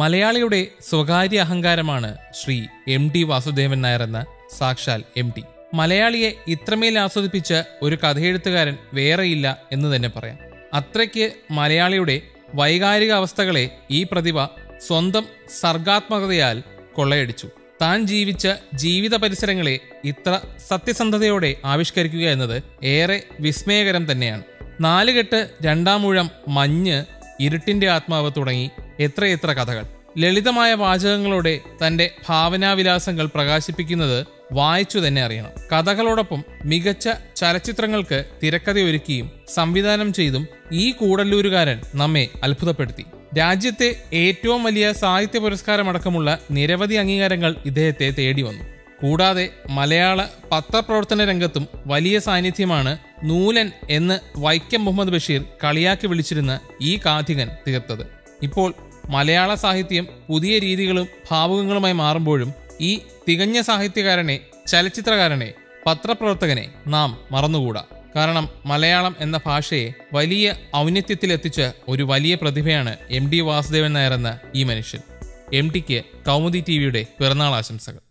മലയാളിയുടെ സ്വകാര്യ അഹങ്കാരമാണ് ശ്രീ എം ടി വാസുദേവൻ നായർ എന്ന സാക്ഷാൽ എം ടി. മലയാളിയെ ഇത്രമേൽ ആസ്വദിപ്പിച്ച ഒരു കഥയെഴുത്തുകാരൻ വേറെയില്ല എന്ന് തന്നെ പറയാം. അത്രയ്ക്ക് മലയാളിയുടെ വൈകാരിക അവസ്ഥകളെ ഈ പ്രതിഭ സ്വന്തം സർഗാത്മകതയാൽ കൊള്ളയടിച്ചു. താൻ ജീവിച്ച ജീവിത പരിസരങ്ങളെ ഇത്ര സത്യസന്ധതയോടെ ആവിഷ്കരിക്കുക എന്നത് ഏറെ വിസ്മയകരം തന്നെയാണ്. നാലുകെട്ട് രണ്ടാം ഊഴം മഞ്ഞ് ഇരുട്ടിന്റെ ആത്മാവ് തുടങ്ങി എത്രയെത്ര കഥകൾ. ലളിതമായ വാചകങ്ങളോടെ തന്റെ ഭാവനാവിലാസങ്ങൾ പ്രകാശിപ്പിക്കുന്നത് വായിച്ചു തന്നെ അറിയണം. കഥകളോടൊപ്പം മികച്ച ചലച്ചിത്രങ്ങൾക്ക് തിരക്കഥ ഒരുക്കിയും സംവിധാനം ചെയ്തും ഈ കൂടല്ലൂരുകാരൻ നമ്മെ അത്ഭുതപ്പെടുത്തി. രാജ്യത്തെ ഏറ്റവും വലിയ സാഹിത്യ പുരസ്കാരമടക്കമുള്ള നിരവധി അംഗീകാരങ്ങൾ ഇദ്ദേഹത്തെ തേടി വന്നു. കൂടാതെ മലയാള പത്രപ്രവർത്തന രംഗത്തും വലിയ സാന്നിധ്യമാണ് നൂലൻ എന്ന് വൈക്കം മുഹമ്മദ് ബഷീർ കളിയാക്കി വിളിച്ചിരുന്ന ഈ കാഥികൻ തീർത്തത് ഇപ്പോൾ മലയാള സാഹിത്യം പുതിയ രീതികളും ഭാവുകങ്ങളുമായി മാറുമ്പോഴും ഈ തികഞ്ഞ സാഹിത്യകാരനെ ചലച്ചിത്രകാരനെ പത്രപ്രവർത്തകനെ നാം മറന്നുകൂടാ. കാരണം മലയാളം എന്ന ഭാഷയെ വലിയ ഔന്നത്യത്തിലെത്തിച്ച ഒരു വലിയ പ്രതിഭയാണ് എം ഡി വാസുദേവൻ നായർ എന്ന ഈ മനുഷ്യൻ. എം ടിക്ക് കൗമുദി ടി വിയുടെ പിറന്നാൾ ആശംസകൾ.